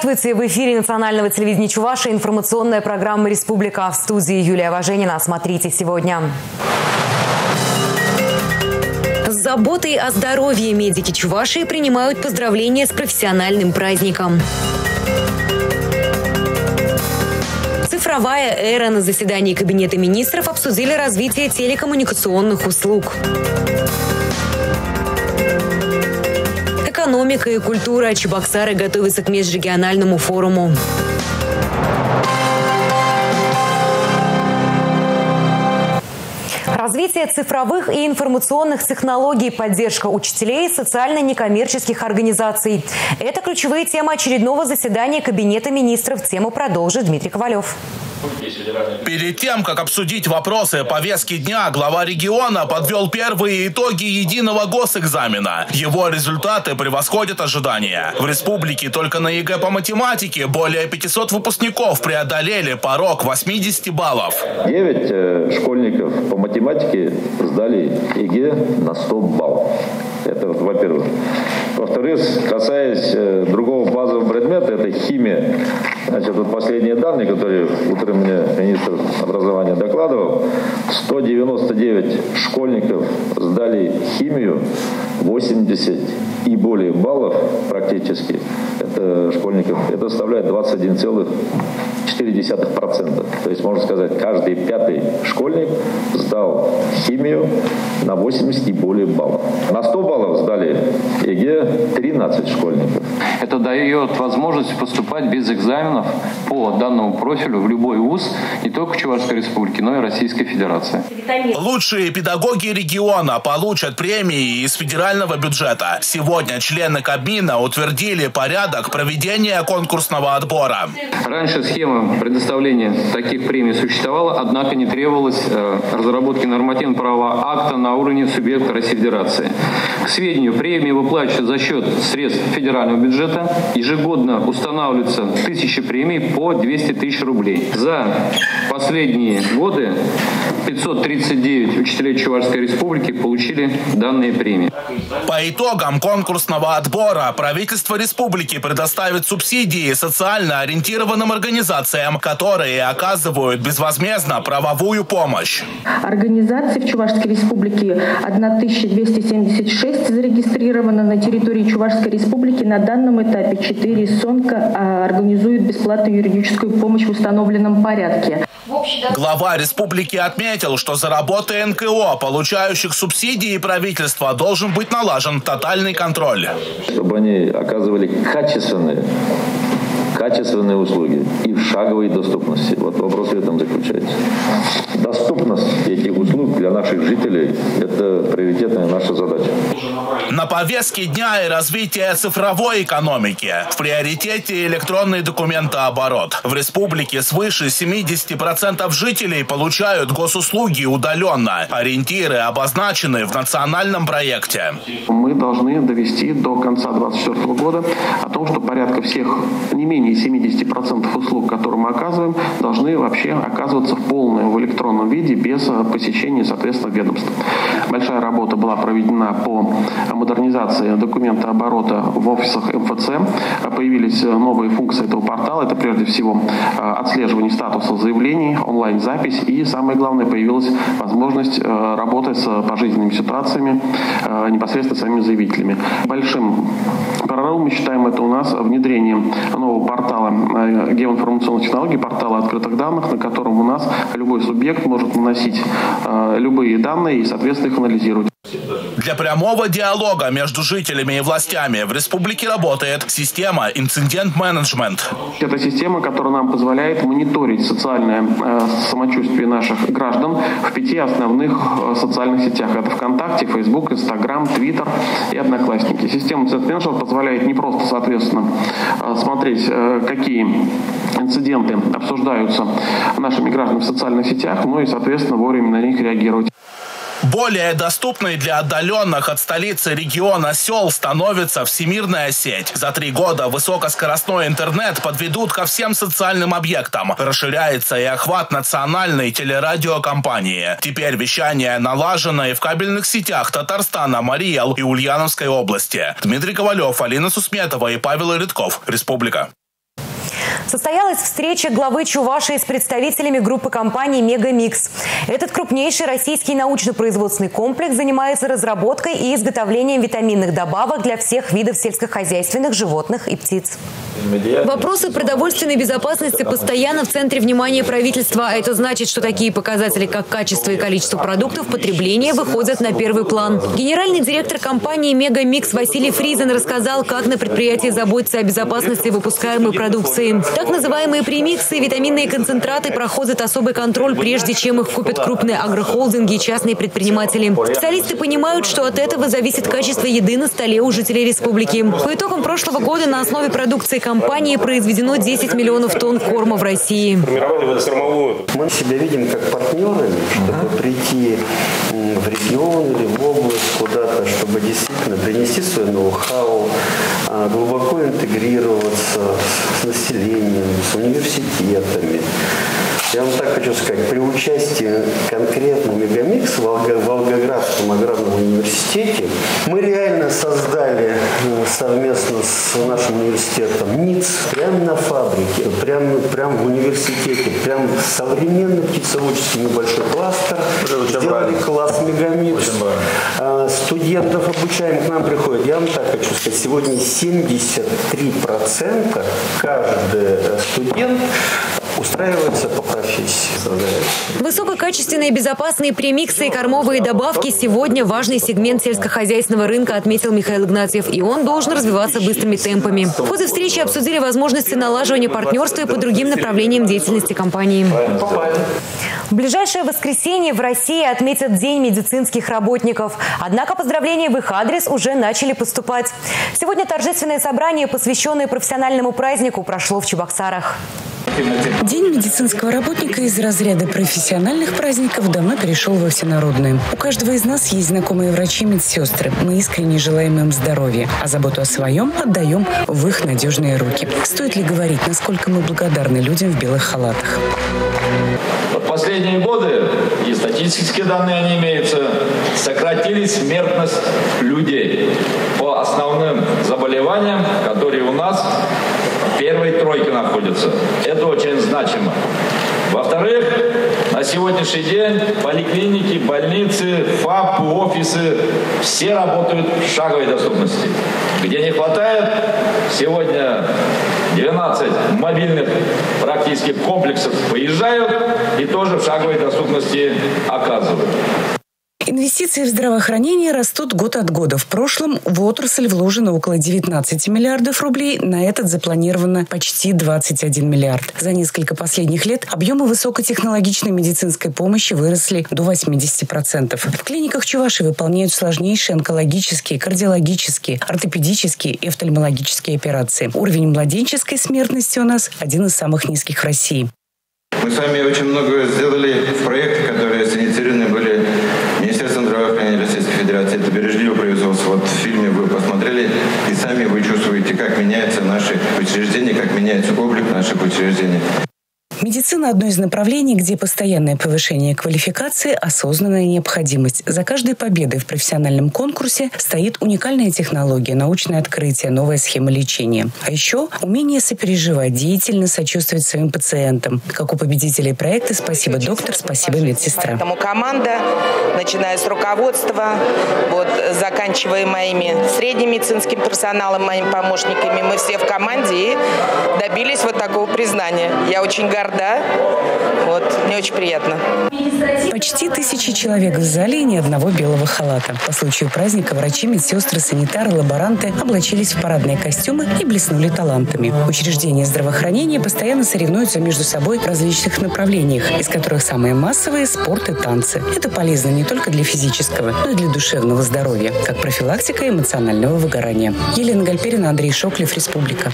Здравствуйте! В эфире национального телевидения Чуваши информационная программа «Республика» в студии Юлия Важенина. Смотрите сегодня. С заботой о здоровье медики Чувашии принимают поздравления с профессиональным праздником. Цифровая эра на заседании Кабинета министров обсудили развитие телекоммуникационных услуг. Экономика и культура. Чебоксары готовятся к межрегиональному форуму. Развитие цифровых и информационных технологий, поддержка учителей социально-некоммерческих организаций. Это ключевые темы очередного заседания Кабинета министров. Тему продолжит Дмитрий Ковалев. Перед тем, как обсудить вопросы повестки дня, глава региона подвел первые итоги единого госэкзамена. Его результаты превосходят ожидания. В республике только на ЕГЭ по математике более 500 выпускников преодолели порог 80 баллов. 9 э, школьников по математике сдали ЕГЭ на 100 баллов. Это во-первых. Во-вторых, касаясь э, другого базового предмета, это химия. Значит, вот последние данные, которые утром мне министр образования докладывал, 199 школьников сдали химию, 80 и более баллов практически, это школьников, это составляет 21,4%. То есть, можно сказать, каждый пятый школьник сдал химию на 80 и более баллов. На 100 баллов сдали ЕГЭ 13 школьников. Это дает возможность поступать без экзаменов по данному профилю в любой вуз, не только Чувашской Республики, но и Российской Федерации. Лучшие педагоги региона получат премии из федерального бюджета. Сегодня члены Кабмина утвердили порядок проведения конкурсного отбора. Раньше схема предоставления таких премий существовала, однако не требовалось э, разработки нормативно-правового акта на уровне субъекта Российской Федерации. К сведению, премии выплачиваются за счет средств федерального бюджета. Ежегодно устанавливаются тысячи премий по 200 тысяч рублей. За последние годы 539 учителей Чувашской Республики получили данные премии. По итогам конкурсного отбора правительство республики предоставит субсидии социально ориентированным организациям, которые оказывают безвозмездно правовую помощь. Организаций в Чувашской Республике 1276 зарегистрировано на территории Чувашской Республики. На данном этапе 4 СОНКа а, организуют бесплатную юридическую помощь в установленном порядке. Глава республики отметил, что за работой НКО, получающих субсидии правительства, должен быть налажен тотальный контроль. Чтобы они оказывали качественные качественные услуги шаговой доступности. Вот вопрос в этом заключается. Доступность этих услуг для наших жителей – это приоритетная наша задача. На повестке дня и развитие цифровой экономики. В приоритете электронный документооборот. В республике свыше 70% жителей получают госуслуги удаленно. Ориентиры обозначены в национальном проекте. Мы должны довести до конца 2024 года о том, что порядка всех не менее 70% услуг, которые мы оказываем, должны вообще оказываться в полном в электронном виде без посещения, соответственно, ведомств. Большая работа была проведена по модернизации документа оборота в офисах МФЦ. Появились новые функции этого портала. Это прежде всего э, отслеживание статуса заявлений, онлайн-запись и, самое главное, появилась возможность э, работать с пожизненными ситуациями э, непосредственно с самими заявителями. Большим прорывом мы считаем это у нас внедрение нового портала геоинформационных технологий, портала открытых данных, на котором у нас любой субъект может наносить любые данные и, соответственно, их анализировать. Для прямого диалога между жителями и властями в республике работает система инцидент-менеджмент. Это система, которая нам позволяет мониторить социальное э, самочувствие наших граждан в пяти основных э, социальных сетях. Это ВКонтакте, Facebook, Instagram, Twitter и Одноклассники. Система инцидент-менеджмент позволяет не просто, соответственно, э, смотреть, какие инциденты обсуждаются нашими гражданами в социальных сетях, но и, соответственно, вовремя на них реагировать. Более доступной для отдаленных от столицы региона сел становится всемирная сеть. За три года высокоскоростной интернет подведут ко всем социальным объектам. Расширяется и охват национальной телерадиокомпании. Теперь вещание налажено и в кабельных сетях Татарстана, Мариэл и Ульяновской области. Дмитрий Ковалев, Алина Сусметова и Павел Редков. Республика. Состоялась встреча главы Чувашии с представителями группы компаний «Мегамикс». Этот крупнейший российский научно-производственный комплекс занимается разработкой и изготовлением витаминных добавок для всех видов сельскохозяйственных животных и птиц. Вопросы продовольственной безопасности постоянно в центре внимания правительства. А это значит, что такие показатели, как качество и количество продуктов потребления, выходят на первый план. Генеральный директор компании «Мегамикс» Василий Фризен рассказал, как на предприятии заботятся о безопасности выпускаемой продукции. Так называемые премиксы и витаминные концентраты проходят особый контроль, прежде чем их купят крупные агрохолдинги и частные предприниматели. Специалисты понимают, что от этого зависит качество еды на столе у жителей республики. По итогам прошлого года на основе продукции компании произведено 10 миллионов тонн корма в России. Мы себя видим как партнеры, чтобы прийти в регион или в область куда-то, чтобы действительно принести свой ноу-хау, а, глубоко интегрироваться с населением, с университетами. Я вам так хочу сказать, при участии конкретно Мегамикс в Волгоградском аграрном университете мы реально создали э, совместно с нашим университетом НИЦ прямо на фабрике, прямо, прямо в университете, прям современный птицеводческий небольшой кластер. Сделали класс Мегамикс. А, студентов обучаем к нам приходят. Я вам так хочу сказать, сегодня 73% каждый студент устраиваются по профессии. Высококачественные безопасные премиксы и кормовые добавки сегодня важный сегмент сельскохозяйственного рынка, отметил Михаил Игнатьев. И он должен развиваться быстрыми темпами. В ходе встречи обсудили возможности налаживания партнерства и по другим направлениям деятельности компании. В ближайшее воскресенье в России отметят День медицинских работников. Однако поздравления в их адрес уже начали поступать. Сегодня торжественное собрание, посвященное профессиональному празднику, прошло в Чебоксарах. День медицинского работника из разряда профессиональных праздников давно перешел во всенародные. У каждого из нас есть знакомые врачи и медсестры. Мы искренне желаем им здоровья, а заботу о своем отдаем в их надежные руки. Стоит ли говорить, насколько мы благодарны людям в белых халатах? последние годы, и статистические данные они имеются, сократились смертность людей по основным заболеваниям, которые у нас первой тройке находятся. Это очень значимо. Во-вторых, на сегодняшний день поликлиники, больницы, ФАП, офисы все работают в шаговой доступности. Где не хватает, сегодня 12 мобильных практически комплексов выезжают и тоже в шаговой доступности оказывают. Инвестиции в здравоохранение растут год от года. В прошлом в отрасль вложено около 19 миллиардов рублей, на этот запланировано почти 21 миллиард. За несколько последних лет объемы высокотехнологичной медицинской помощи выросли до 80%. В клиниках Чуваши выполняют сложнейшие онкологические, кардиологические, ортопедические и офтальмологические операции. Уровень младенческой смертности у нас один из самых низких в России. Мы с вами очень много сделали в проектах, которые инициированы были Министерством здравоохранения Российской Федерации. Это бережливо производство. Вот в фильме вы посмотрели, и сами вы чувствуете, как меняются наши учреждения, как меняется облик наших учреждений. Медицина – одно из направлений, где постоянное повышение квалификации – осознанная необходимость. За каждой победой в профессиональном конкурсе стоит уникальная технология, научное открытие, новая схема лечения. А еще умение сопереживать, деятельно сочувствовать своим пациентам. Как у победителей проекта «Спасибо, доктор», «Спасибо, медсестра». Поэтому команда, начиная с руководства, вот, заканчивая моими средним медицинским персоналом, моими помощниками, мы все в команде и добились вот такого признания. Я очень горда да? Вот, мне очень приятно. Почти тысячи человек в зале и ни одного белого халата. По случаю праздника врачи, медсестры, санитары, лаборанты облачились в парадные костюмы и блеснули талантами. Учреждения здравоохранения постоянно соревнуются между собой в различных направлениях, из которых самые массовые – спорт и танцы. Это полезно не только для физического, но и для душевного здоровья, как профилактика эмоционального выгорания. Елена Гальперина, Андрей Шоклев, Республика.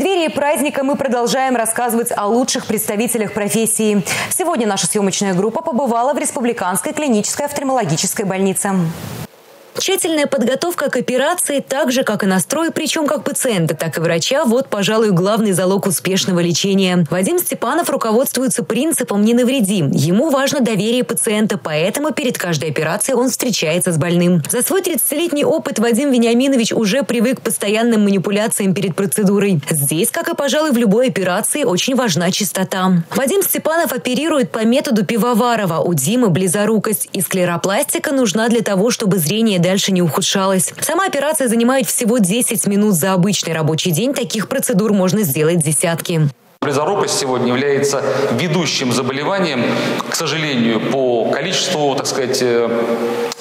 Преддверии праздника мы продолжаем рассказывать о лучших представителях профессии. Сегодня наша съемочная группа побывала в Республиканской клинической офтальмологической больнице. Тщательная подготовка к операции, так же, как и настрой, причем как пациента, так и врача, вот, пожалуй, главный залог успешного лечения. Вадим Степанов руководствуется принципом «не навреди». Ему важно доверие пациента, поэтому перед каждой операцией он встречается с больным. За свой 30-летний опыт Вадим Вениаминович уже привык к постоянным манипуляциям перед процедурой. Здесь, как и, пожалуй, в любой операции, очень важна чистота. Вадим Степанов оперирует по методу Пивоварова. У Димы близорукость. И склеропластика нужна для того, чтобы зрение дальше не ухудшалось. Сама операция занимает всего 10 минут за обычный рабочий день. Таких процедур можно сделать десятки. Близорукость сегодня является ведущим заболеванием, к сожалению, по количеству, так сказать, э,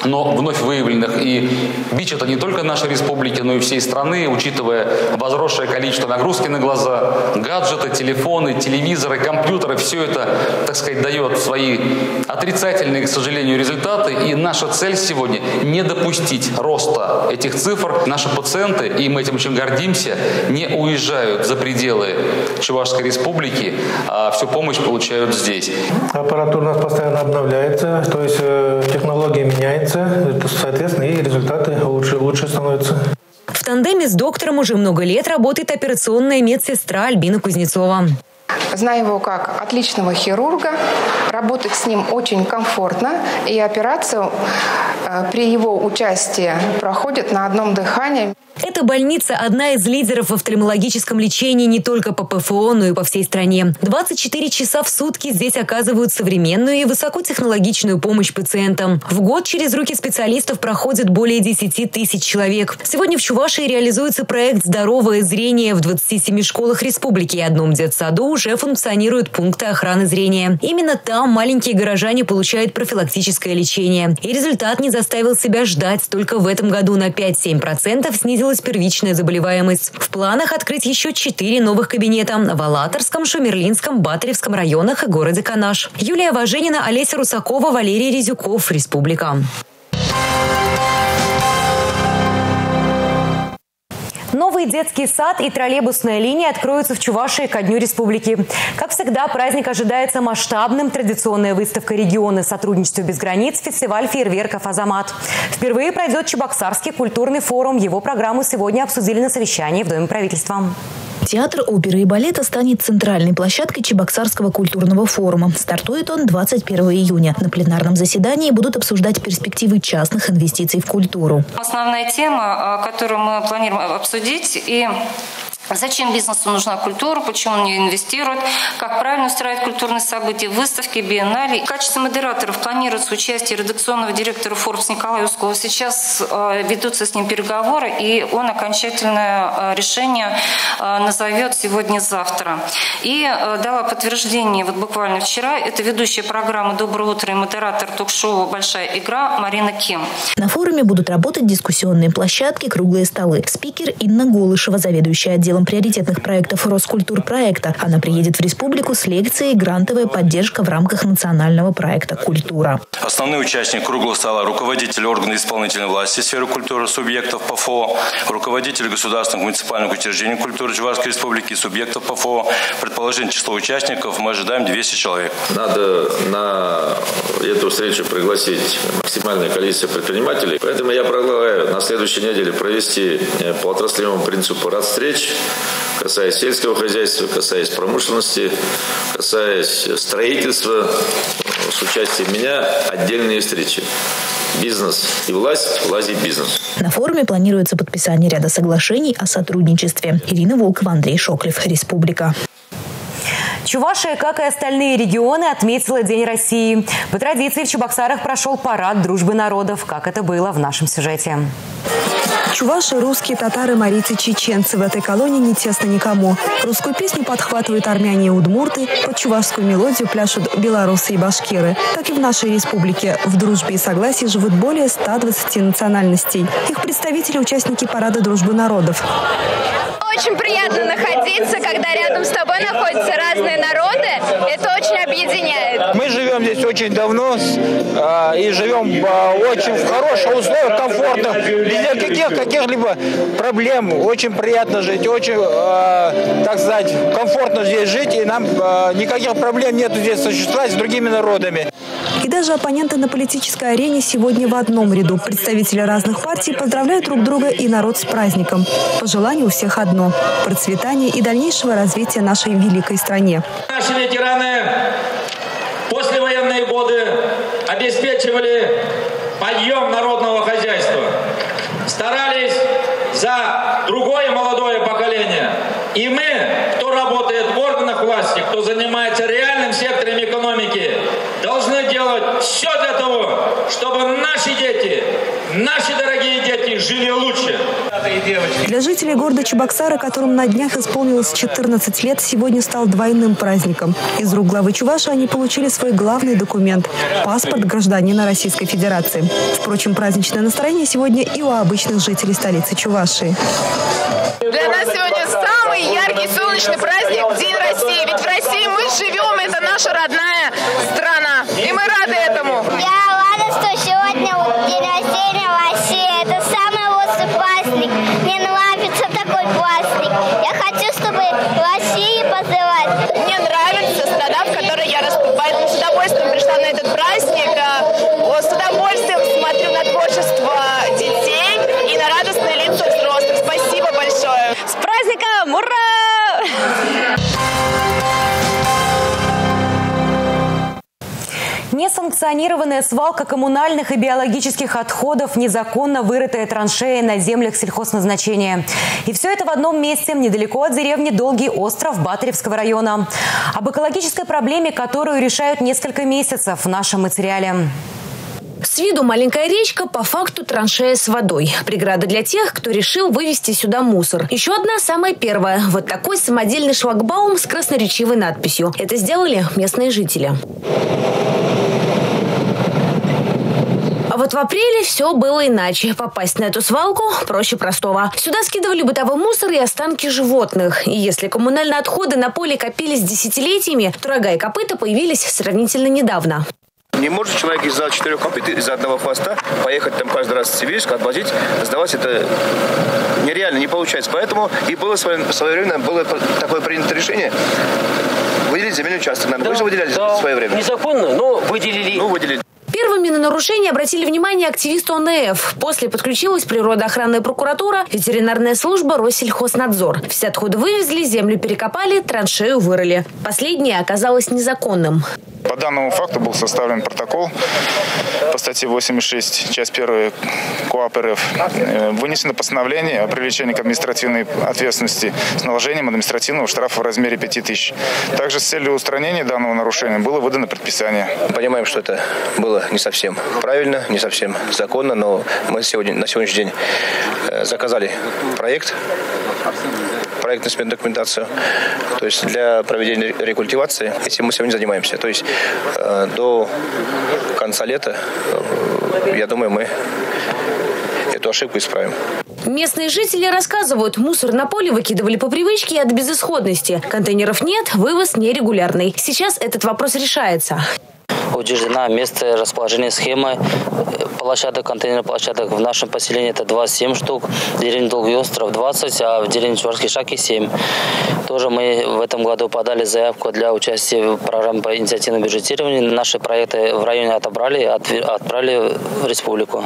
но вновь выявленных. И бич это не только нашей республики, но и всей страны, учитывая возросшее количество нагрузки на глаза, гаджеты, телефоны, телевизоры, компьютеры, все это, так сказать, дает свои отрицательные, к сожалению, результаты. И наша цель сегодня не допустить роста этих цифр. Наши пациенты, и мы этим очень гордимся, не уезжают за пределы Чувашской республики, а всю помощь получают здесь. Аппаратура у нас постоянно обновляется, то есть э, технология меняется, соответственно, и результаты лучше, лучше становятся. В тандеме с доктором уже много лет работает операционная медсестра Альбина Кузнецова. Знаю его как отличного хирурга, работать с ним очень комфортно, и операцию э, при его участии проходит на одном дыхании. Эта больница – одна из лидеров в офтальмологическом лечении не только по ПФО, но и по всей стране. 24 часа в сутки здесь оказывают современную и высокотехнологичную помощь пациентам. В год через руки специалистов проходит более 10 тысяч человек. Сегодня в Чувашии реализуется проект «Здоровое зрение» в 27 школах республики и одном детсаду уже функционируют пункты охраны зрения. Именно там маленькие горожане получают профилактическое лечение. И результат не заставил себя ждать. Только в этом году на 5-7% снизилась первичная заболеваемость. В планах открыть еще 4 новых кабинета в Алаторском, Шумерлинском, Батаревском районах и городе Канаш. Юлия Важенина, Олеся Русакова, Валерий Резюков. Республика. Новый детский сад и троллейбусная линия откроются в Чувашии ко Дню Республики. Как всегда, праздник ожидается масштабным. Традиционная выставка регионы сотрудничества без границ» фестиваль фейерверков «Азамат». Впервые пройдет Чебоксарский культурный форум. Его программу сегодня обсудили на совещании в Доме правительства. Театр оперы и балета станет центральной площадкой Чебоксарского культурного форума. Стартует он 21 июня. На пленарном заседании будут обсуждать перспективы частных инвестиций в культуру. Основная тема, которую мы планируем обсудить и Зачем бизнесу нужна культура, почему он не инвестирует, как правильно устраивать культурные события, выставки, биеннале. В качестве модераторов планируется участие редакционного директора Forbes Николая Ускова. Сейчас э, ведутся с ним переговоры, и он окончательное э, решение э, назовет сегодня-завтра. И дала подтверждение вот буквально вчера, это ведущая программы «Доброе утро» и модератор ток-шоу «Большая игра» Марина Ким. На форуме будут работать дискуссионные площадки, круглые столы. Спикер Инна Голышева, заведующая отделом отделом приоритетных проектов Роскультур проекта. Она приедет в республику с лекцией «Грантовая поддержка в рамках национального проекта «Культура». Основной участник круглого стола – руководитель органа исполнительной власти сферы культуры субъектов ПФО, руководитель государственных муниципальных учреждений культуры Чувашской республики и субъектов ПФО. Предположение число участников мы ожидаем 200 человек. Надо на эту встречу пригласить максимальное количество предпринимателей. Поэтому я предлагаю на следующей неделе провести по отраслевому принципу рад встреч касаясь сельского хозяйства, касаясь промышленности, касаясь строительства, с участием меня отдельные встречи. Бизнес и власть, власть и бизнес. На форуме планируется подписание ряда соглашений о сотрудничестве. Ирина Волкова, Андрей Шоклев, Республика. Чувашия, как и остальные регионы, отметила День России. По традиции в Чебоксарах прошел парад дружбы народов, как это было в нашем сюжете. Чуваши, русские, татары, марийцы, чеченцы. В этой колонии не тесно никому. Русскую песню подхватывают армяне и удмурты, под чувашскую мелодию пляшут белорусы и башкиры. Как и в нашей республике, в дружбе и согласии живут более 120 национальностей. Их представители – участники парада дружбы народов очень приятно находиться, когда рядом с тобой находятся разные народы, Это очень объединяет. Мы живем здесь очень давно э, и живем э, очень в хороших условиях, комфортно, без никаких каких-либо проблем. Очень приятно жить, очень, э, так сказать, комфортно здесь жить, и нам э, никаких проблем нет здесь существовать с другими народами. И даже оппоненты на политической арене сегодня в одном ряду. Представители разных партий поздравляют друг друга и народ с праздником. Пожелание у всех одно – процветания и дальнейшего развития нашей великой стране. Наши ветераны послевоенные годы обеспечивали подъем народного хозяйства, старались за другое молодое поколение. И мы, кто работает в органах власти, кто занимается реальным сектором экономики, должны делать все для того, чтобы наши дети, наши дорогие дети жили лучше. Для жителей города Чебоксары, которым на днях исполнилось 14 лет, сегодня стал двойным праздником. Из рук главы Чуваши они получили свой главный документ – паспорт гражданина Российской Федерации. Впрочем, праздничное настроение сегодня и у обычных жителей столицы Чувашии. Для нас сегодня самый яркий солнечный праздник – День России. Ведь в России мы живем, это наша родная страна. И мы рады этому. Я рада, что сегодня Несанкционированная свалка коммунальных и биологических отходов, незаконно вырытая траншея на землях сельхозназначения. И все это в одном месте, недалеко от деревни Долгий остров Батаревского района. Об экологической проблеме, которую решают несколько месяцев в нашем материале. С виду маленькая речка, по факту траншея с водой. Преграда для тех, кто решил вывести сюда мусор. Еще одна, самая первая. Вот такой самодельный шлагбаум с красноречивой надписью. Это сделали местные жители. Вот в апреле все было иначе. Попасть на эту свалку проще простого. Сюда скидывали бытовой мусор и останки животных. И если коммунальные отходы на поле копились десятилетиями, то рога и копыта появились сравнительно недавно. Не может человек из-за четырех копыт, из-за одного хвоста поехать там каждый раз в Сибирск, отвозить, сдавать это нереально, не получается. Поэтому и было в свое, время было такое принято решение выделить земельный участок. Нам да, же выделяли да, в свое время. Незаконно, но выделили. Ну, выделили. Первыми на нарушение обратили внимание активисты ОНФ. После подключилась природоохранная прокуратура, ветеринарная служба, Россельхознадзор. Все отходы вывезли, землю перекопали, траншею вырыли. Последнее оказалось незаконным. По данному факту был составлен протокол по статье 86, часть 1 КОАП РФ. Э, вынесено постановление о привлечении к административной ответственности с наложением административного штрафа в размере 5000. Также с целью устранения данного нарушения было выдано предписание. Понимаем, что это было не совсем правильно, не совсем законно, но мы сегодня, на сегодняшний день э, заказали проект проектно-сметную документацию. То есть для проведения рекультивации этим мы сегодня занимаемся. То есть э, до конца лета, э, я думаю, мы эту ошибку исправим. Местные жители рассказывают, мусор на поле выкидывали по привычке и от безысходности. Контейнеров нет, вывоз нерегулярный. Сейчас этот вопрос решается утверждена место расположения схемы площадок, контейнерных площадок. В нашем поселении это 27 штук, в деревне Долгий остров 20, а в деревне Чуварский Шаки 7. Тоже мы в этом году подали заявку для участия в программе по инициативному бюджетированию. Наши проекты в районе отобрали, отправили в республику.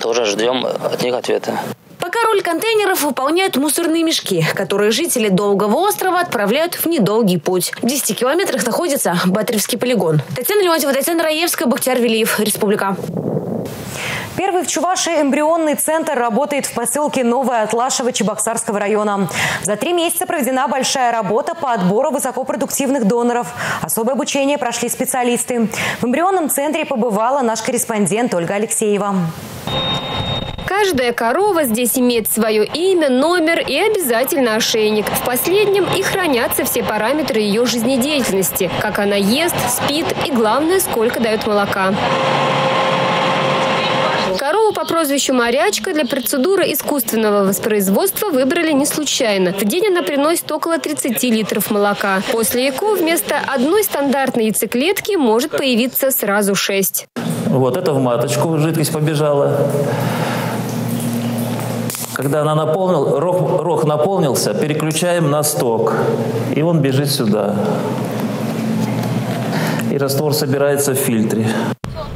Тоже ждем от них ответа. Пока роль контейнеров выполняют мусорные мешки, которые жители Долгого острова отправляют в недолгий путь. В 10 километрах находится Батревский полигон. Татьяна Леонтьева, Татьяна Раевская, Бахтияр Велиев, Республика. Первый в Чувашии эмбрионный центр работает в поселке Новое Атлашево Чебоксарского района. За три месяца проведена большая работа по отбору высокопродуктивных доноров. Особое обучение прошли специалисты. В эмбрионном центре побывала наш корреспондент Ольга Алексеева. Каждая корова здесь имеет свое имя, номер и обязательно ошейник. В последнем и хранятся все параметры ее жизнедеятельности. Как она ест, спит и, главное, сколько дает молока. Корову по прозвищу «Морячка» для процедуры искусственного воспроизводства выбрали не случайно. В день она приносит около 30 литров молока. После ЭКО вместо одной стандартной яйцеклетки может появиться сразу шесть. Вот это в маточку жидкость побежала. Когда она наполнил, рог, рог наполнился, переключаем на сток. И он бежит сюда. И раствор собирается в фильтре.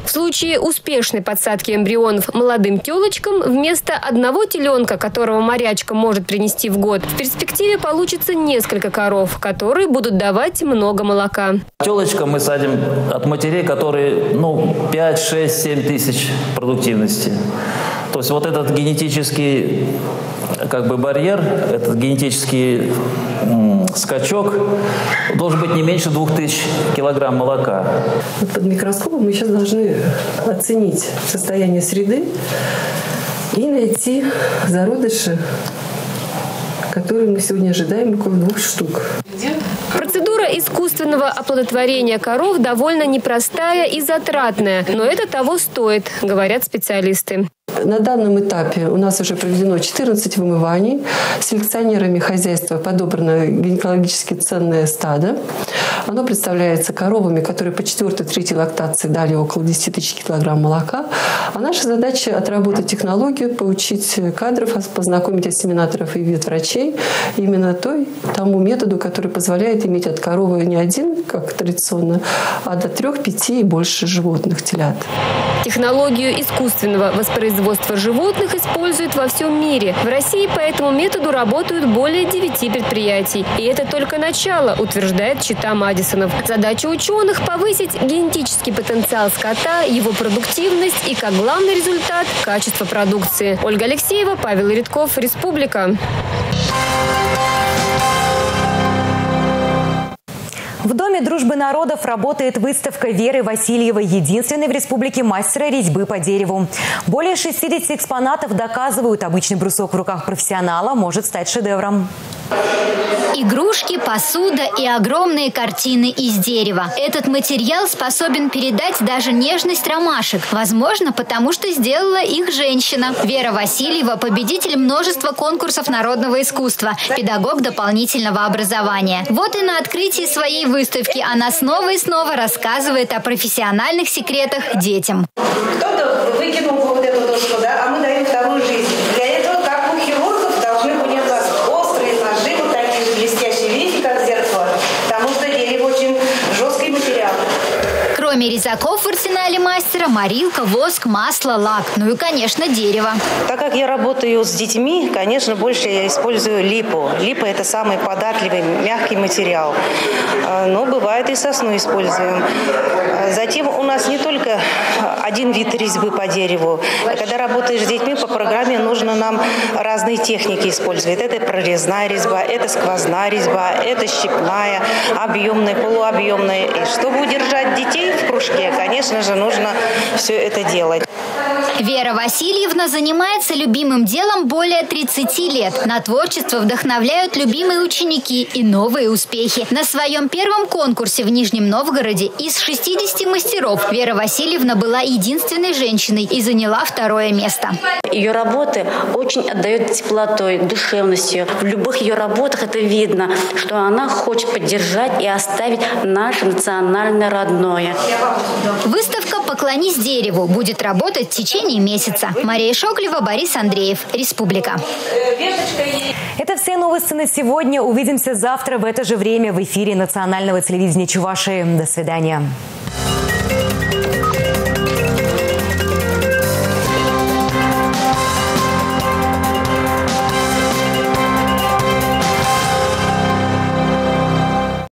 В случае успешной подсадки эмбрионов молодым телочкам вместо одного теленка, которого морячка может принести в год, в перспективе получится несколько коров, которые будут давать много молока. Телочка мы садим от матерей, которые ну, 5, 6, 7 тысяч продуктивности. То есть вот этот генетический как бы барьер, этот генетический скачок должен быть не меньше 2000 килограмм молока. Под микроскопом мы сейчас должны оценить состояние среды и найти зародыши, которые мы сегодня ожидаем около двух штук. Процедура искусственного оплодотворения коров довольно непростая и затратная, но это того стоит, говорят специалисты. На данном этапе у нас уже проведено 14 вымываний. Селекционерами хозяйства подобрано гинекологически ценное стадо. Оно представляется коровами, которые по четвертой, третьей лактации дали около 10 тысяч килограмм молока. А наша задача – отработать технологию, поучить кадров, познакомить ассиминаторов и ветврачей именно той, тому методу, который позволяет иметь от коровы не один, как традиционно, а до трех, пяти и больше животных телят. Технологию искусственного воспроизводства животных используют во всем мире. В России по этому методу работают более 9 предприятий. И это только начало, утверждает Чита Мадисонов. Задача ученых – повысить генетический потенциал скота, его продуктивность и, как главный результат, качество продукции. Ольга Алексеева, Павел Редков, Республика. В Доме дружбы народов работает выставка Веры Васильевой, единственной в республике мастера резьбы по дереву. Более 60 экспонатов доказывают, обычный брусок в руках профессионала может стать шедевром. Игрушки, посуда и огромные картины из дерева. Этот материал способен передать даже нежность ромашек. Возможно, потому что сделала их женщина. Вера Васильева – победитель множества конкурсов народного искусства, педагог дополнительного образования. Вот и на открытии своей выставки она снова и снова рассказывает о профессиональных секретах детям. Кто-то выкинул вот эту доску, да, а мы даем вторую жизнь. Для этого, как у хирургов, должны быть у нас острые ножи, вот такие же блестящие, видите, как зеркало, потому что дерево очень жесткий материал. Кроме резаков в арсенале мастера, морилка, воск, масло, лак. Ну и, конечно, дерево. Так как я работаю с детьми, конечно, больше я использую липу. Липа – это самый податливый, мягкий материал. А, Но бывает и сосну используем. А, Затем у нас не только один вид резьбы по дереву. Когда работаешь с детьми, по программе нужно нам разные техники использовать. Это прорезная резьба, это сквозная резьба, это щипная, объемная, полуобъемная. И чтобы удержать детей в кружке, конечно же, нужно все это делать. Вера Васильевна занимается любимым делом более 30 лет. На творчество вдохновляют любимые ученики и новые успехи. На своем первом конкурсе в Нижнем Новгороде из 60 мастеров Вера Васильевна была единственной женщиной и заняла второе место. Ее работы очень отдают теплотой, душевностью. В любых ее работах это видно, что она хочет поддержать и оставить наше национальное родное. Выставка «Поклонись дереву» будет работать течение месяца. Мария Шоклева, Борис Андреев, Республика. Это все новости на сегодня. Увидимся завтра в это же время в эфире национального телевидения Чувашии. До свидания.